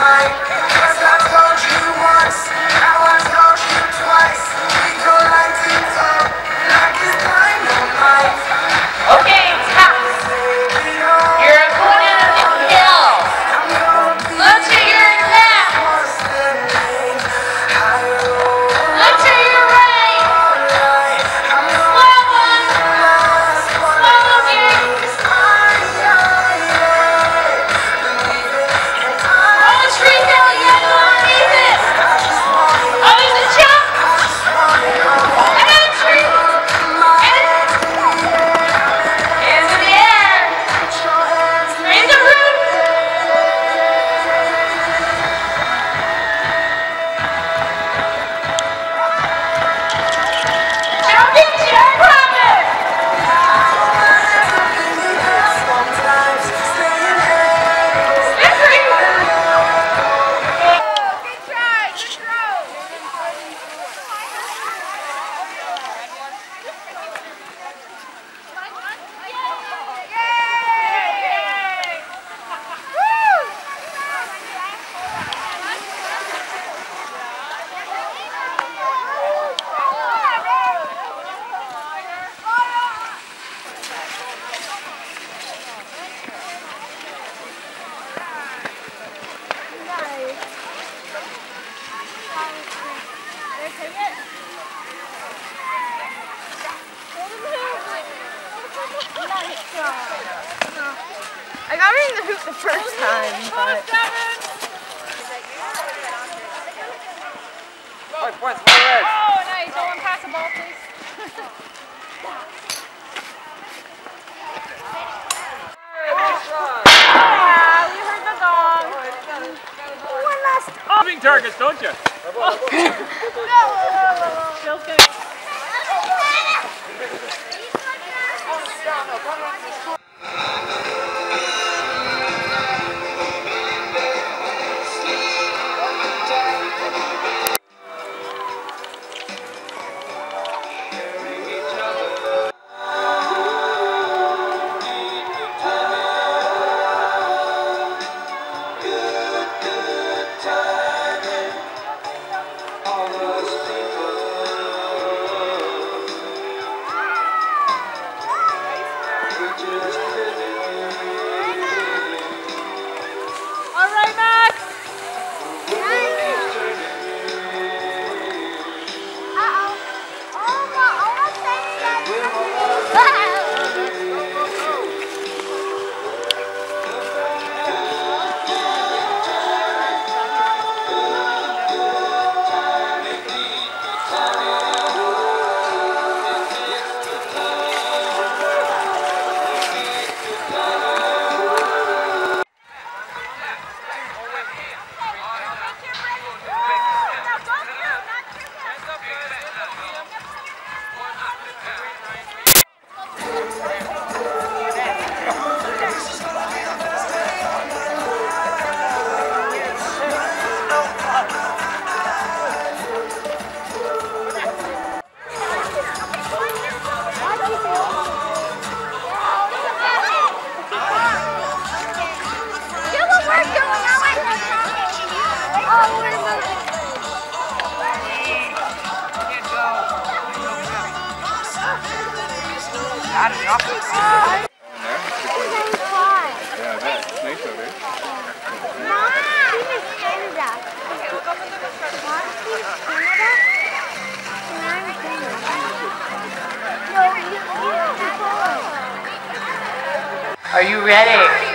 night. I got her in the hoop the first time, but Oh, nice. Owen, pass the ball, please. We heard the gong. One last. Moving targets, don't you? Feels good. All Out there. are you ready?